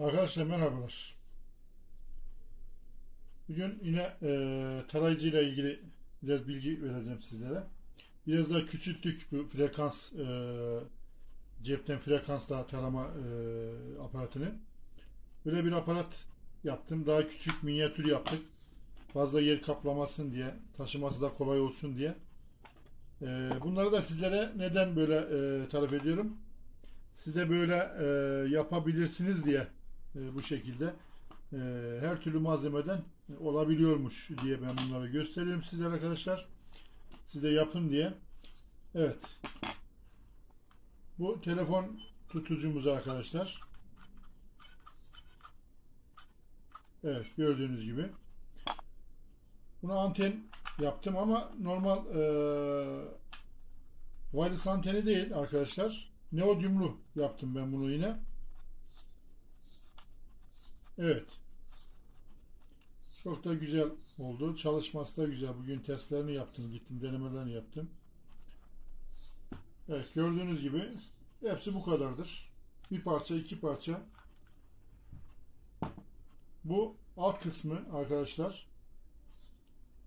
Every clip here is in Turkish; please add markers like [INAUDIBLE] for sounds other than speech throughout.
Arkadaşlar merhabalar. Bugün yine e, tarayıcı ile ilgili biraz bilgi vereceğim sizlere. Biraz daha küçülttük bu frekans e, cepten frekansla tarama e, aparatını. Böyle bir aparat yaptım. Daha küçük minyatür yaptık. Fazla yer kaplamasın diye, taşıması da kolay olsun diye. E, bunları da sizlere neden böyle e, tarif ediyorum? Siz de böyle e, yapabilirsiniz diye e, bu şekilde e, her türlü malzemeden olabiliyormuş diye ben bunları gösteriyorum sizlere arkadaşlar. Siz de yapın diye. Evet. Bu telefon tutucumuz arkadaşlar. Evet gördüğünüz gibi. Buna anten yaptım ama normal e, wireless anteni değil arkadaşlar. Neodyumlu yaptım ben bunu yine. Evet. Çok da güzel oldu. Çalışması da güzel. Bugün testlerini yaptım. Gittim denemelerini yaptım. Evet gördüğünüz gibi hepsi bu kadardır. Bir parça iki parça. Bu alt kısmı arkadaşlar.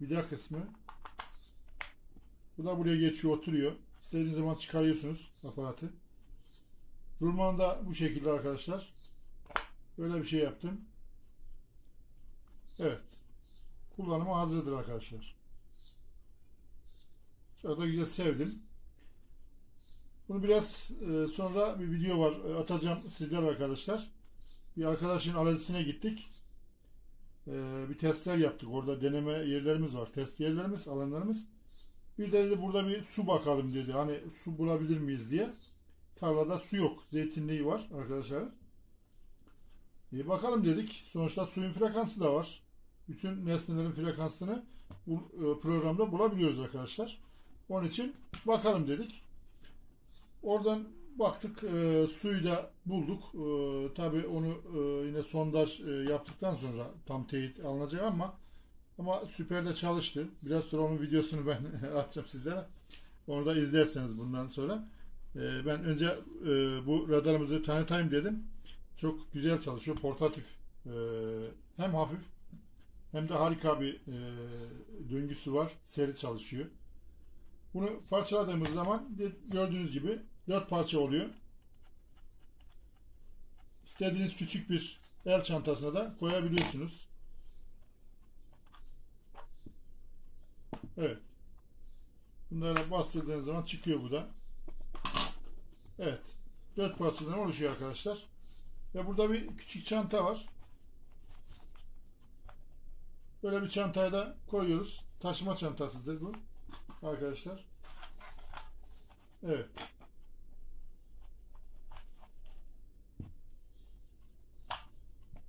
Vida kısmı. Bu da buraya geçiyor oturuyor. İstediğiniz zaman çıkarıyorsunuz aparatı. Rulman da bu şekilde arkadaşlar. Böyle bir şey yaptım. Evet. Kullanıma hazırdır arkadaşlar. Çok da güzel sevdim. Bunu biraz e, sonra bir video var. E, atacağım sizler arkadaşlar. Bir arkadaşın arazisine gittik. E, bir testler yaptık. Orada deneme yerlerimiz var. Test yerlerimiz, alanlarımız. Bir de dedi burada bir su bakalım dedi. Hani su bulabilir miyiz diye. Tarlada su yok. Zeytinliği var arkadaşlar. E bakalım dedik. Sonuçta suyun frekansı da var. Bütün nesnelerin frekansını bu e, programda bulabiliyoruz arkadaşlar. Onun için bakalım dedik. Oradan baktık e, suyu da bulduk. E, Tabi onu e, yine sondaj e, yaptıktan sonra tam teyit alınacak ama ama süper de çalıştı. Biraz sonra onun videosunu ben [LAUGHS] atacağım sizlere. Onu da izlerseniz bundan sonra. E, ben önce e, bu radarımızı tanıtayım dedim. Çok güzel çalışıyor. Portatif. E, hem hafif hem de harika bir e, döngüsü var. Seri çalışıyor. Bunu parçaladığımız zaman gördüğünüz gibi dört parça oluyor. İstediğiniz küçük bir el çantasına da koyabiliyorsunuz. Evet. Bunlara bastırdığınız zaman çıkıyor bu da. Evet. Dört parçadan oluşuyor arkadaşlar. Ve burada bir küçük çanta var. Böyle bir çantaya da koyuyoruz. Taşıma çantasıdır bu. Arkadaşlar. Evet.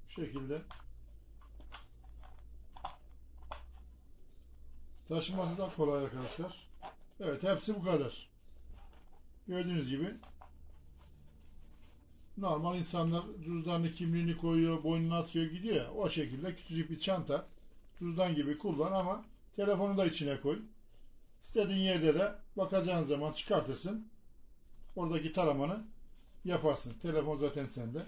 Bu şekilde. Taşıması da kolay arkadaşlar. Evet hepsi bu kadar. Gördüğünüz gibi normal insanlar cüzdanını kimliğini koyuyor, boynuna asıyor gidiyor ya. O şekilde küçücük bir çanta cüzdan gibi kullan ama telefonu da içine koy. İstediğin yerde de bakacağın zaman çıkartırsın. Oradaki taramanı yaparsın. Telefon zaten sende.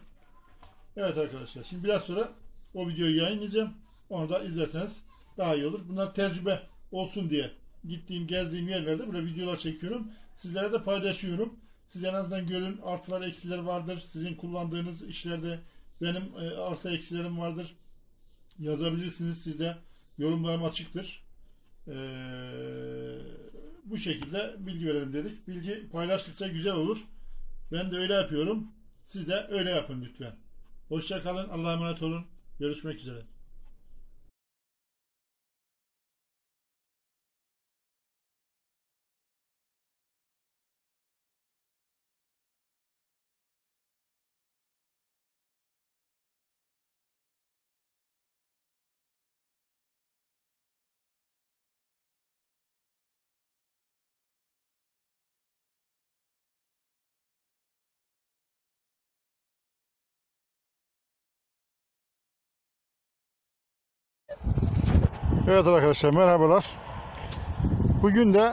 Evet arkadaşlar. Şimdi biraz sonra o videoyu yayınlayacağım. Onu da izlerseniz daha iyi olur. Bunlar tecrübe olsun diye gittiğim, gezdiğim yerlerde böyle videolar çekiyorum. Sizlere de paylaşıyorum. Siz en azından görün artılar, eksiler vardır. Sizin kullandığınız işlerde benim e, artı eksilerim vardır. Yazabilirsiniz. Siz de yorumlarım açıktır. Ee, bu şekilde bilgi verelim dedik. Bilgi paylaştıkça güzel olur. Ben de öyle yapıyorum. Siz de öyle yapın lütfen. Hoşça kalın. Allah'a emanet olun. Görüşmek üzere. Evet arkadaşlar merhabalar. Bugün de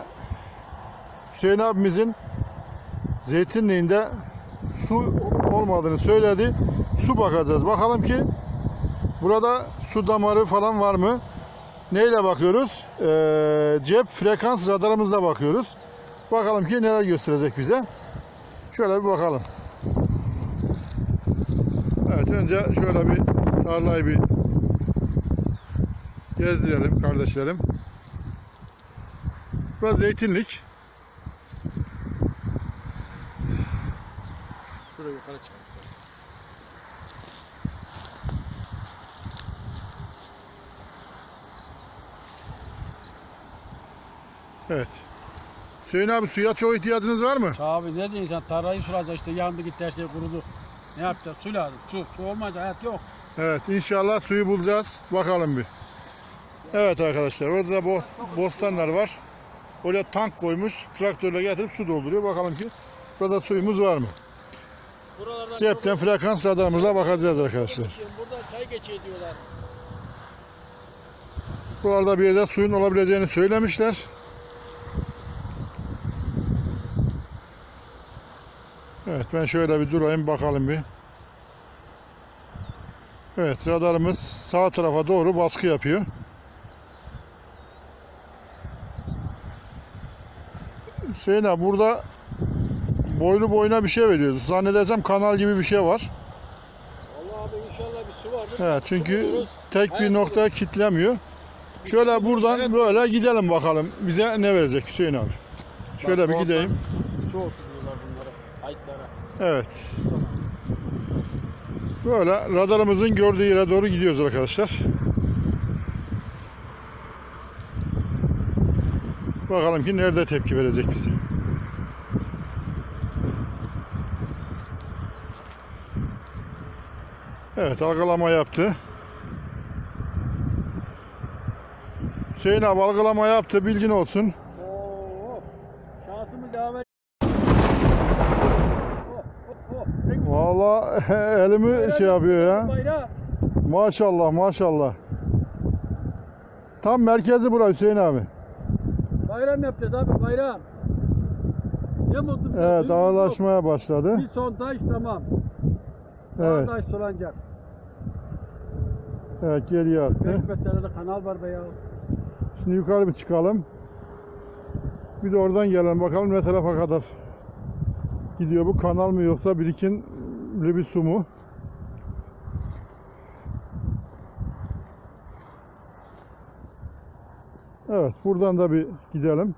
Hüseyin abimizin Zeytinliğinde su olmadığını söyledi. Su bakacağız. Bakalım ki burada su damarı falan var mı? Neyle bakıyoruz? Ee, cep frekans radarımızla bakıyoruz. Bakalım ki neler gösterecek bize. Şöyle bir bakalım. Evet önce şöyle bir tarlayı bir gezdirelim kardeşlerim. Burası zeytinlik. Şuraya yukarı çık. Evet. Hüseyin abi suya çok ihtiyacınız var mı? Abi ne diyorsun sen tarlayı sulayacak işte yandı gitti her şey kurudu. Ne yapacağız? Su lazım. Su. Su olmayınca hayat yok. Evet inşallah suyu bulacağız. Bakalım bir. Evet arkadaşlar orada da bo bostanlar var. Oraya tank koymuş. Traktörle getirip su dolduruyor. Bakalım ki burada suyumuz var mı? Buralardan Cepten frekans radarımızla bakacağız arkadaşlar. Burada çay geçiyor diyorlar. Buralarda bir yerde suyun olabileceğini söylemişler. Evet ben şöyle bir durayım bakalım bir. Evet radarımız sağ tarafa doğru baskı yapıyor. Hüseyin abi burada boylu boyuna bir şey veriyoruz. Zannedersem kanal gibi bir şey var. Allah abi inşallah bir su vardır. Evet çünkü Buluruz. tek bir Hayat nokta kitlemiyor. Şöyle buradan böyle gidelim bakalım. Bize ne verecek Hüseyin abi? Şöyle bir gideyim. Su olsun diyorlar bunlara. Ayıtlara. Evet. Böyle radarımızın gördüğü yere doğru gidiyoruz arkadaşlar. Bakalım ki nerede tepki verecek bize. Evet algılama yaptı. Hüseyin abi algılama yaptı bilgin olsun. Oo. Şansımız güzel. Valla elimi şey yapıyor ya. Maşallah maşallah. Tam merkezi bura Hüseyin abi. Bayram yapacağız abi bayram. Ne mutlu bize. Evet Duygu ağırlaşmaya başladı. yok. Bir sondaj tamam. Evet. Sondaj sulanacak. Evet geriye attı. 5 metrede kanal var be ya. Şimdi yukarı bir çıkalım. Bir de oradan gelelim bakalım ne tarafa kadar gidiyor bu kanal mı yoksa birikimli bir su mu? Evet buradan da bir gidelim.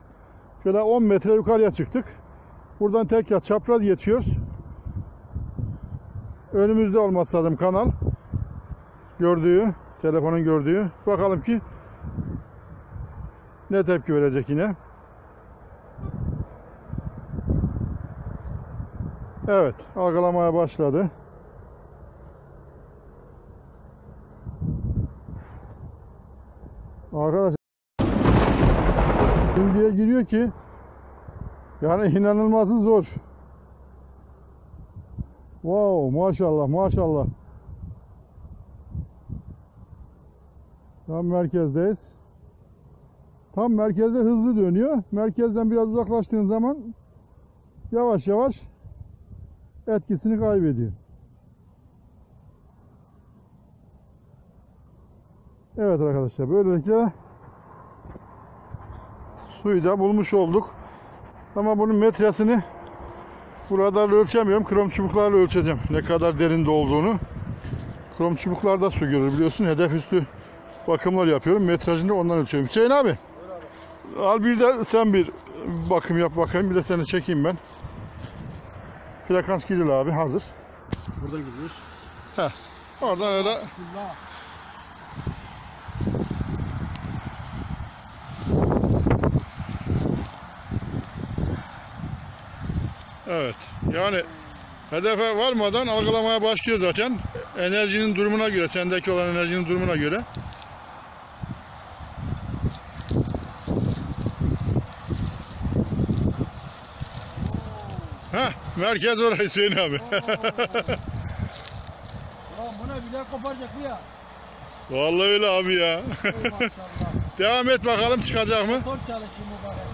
Şöyle 10 metre yukarıya çıktık. Buradan tekrar çapraz geçiyoruz. Önümüzde olması lazım kanal. Gördüğü, telefonun gördüğü. Bakalım ki ne tepki verecek yine? Evet, algılamaya başladı. Arkadaşlar şimdiye giriyor ki yani inanılması zor. Wow, maşallah, maşallah. Tam merkezdeyiz. Tam merkezde hızlı dönüyor. Merkezden biraz uzaklaştığın zaman yavaş yavaş etkisini kaybediyor. Evet arkadaşlar böylelikle suyu da bulmuş olduk. Ama bunun metresini burada ölçemiyorum. Krom çubuklarla ölçeceğim ne kadar derinde olduğunu. Krom çubuklarda su görür biliyorsun. Hedef üstü bakımlar yapıyorum. Metrajını ondan ölçüyorum. Hüseyin abi al bir de sen bir bakım yap bakayım. Bir de seni çekeyim ben. Frekans giriyor abi hazır. Burada gidiyoruz. Oradan öyle Evet. Yani hedefe varmadan algılamaya başlıyor zaten. Enerjinin durumuna göre, sendeki olan enerjinin durumuna göre. Heh, merkez orası Hüseyin abi. [LAUGHS] Ulan buna bile koparacak bu ya. Vallahi öyle abi ya. Ey maşallah. [LAUGHS] Devam et bakalım çıkacak mı? Motor çalışıyor mübarek.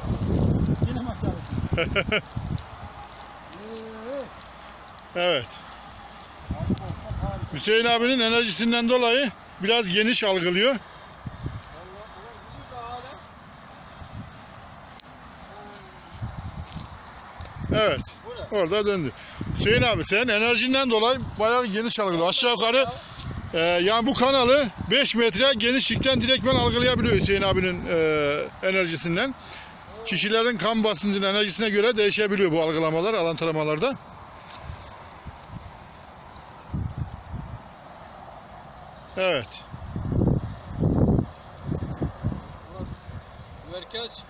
Yine mi çalışıyor? [LAUGHS] Evet. Hüseyin abinin enerjisinden dolayı biraz geniş algılıyor. Evet. Orada döndü. Hüseyin abi sen enerjinden dolayı bayağı geniş algılıyor. Aşağı yukarı e, yani bu kanalı 5 metre genişlikten direktmen algılayabiliyor Hüseyin abinin e, enerjisinden. Kişilerin kan basıncının enerjisine göre değişebiliyor bu algılamalar, alan Evet. Merkez.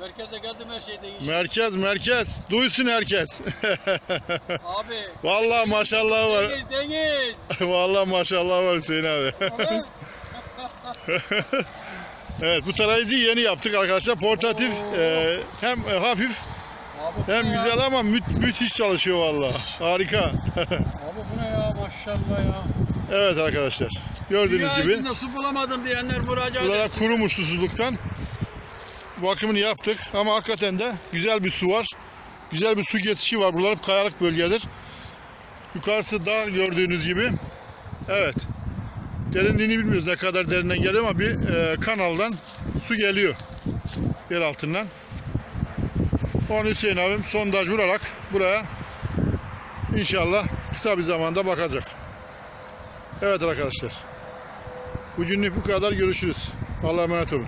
Merkeze geldim her şey değişti. Merkez merkez. Duysun herkes. [LAUGHS] Abi. Vallahi maşallah var. Deniz deniz. [LAUGHS] Vallahi maşallah var Hüseyin abi. [LAUGHS] Evet bu tarayıcıyı yeni yaptık arkadaşlar. Portatif e, hem hafif Abi hem ne ya? güzel ama mü- müthiş çalışıyor vallahi. Harika. Abi bu ne ya maşallah ya. Evet arkadaşlar. Gördüğünüz Dünya gibi su bulamadım diyenler müracaat buralar etsin. kurumuş susuzluktan. Bakımını yaptık ama hakikaten de güzel bir su var. Güzel bir su geçişi var. Buralar hep kayalık bölgedir. Yukarısı dağ gördüğünüz gibi. Evet. Derinliğini bilmiyoruz ne kadar derinden geliyor ama bir e, kanaldan su geliyor. Yer altından. Onu Hüseyin abim sondaj vurarak buraya inşallah kısa bir zamanda bakacak. Evet arkadaşlar. Bugünlük bu kadar görüşürüz. Allah'a emanet olun.